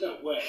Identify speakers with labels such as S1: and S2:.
S1: No way.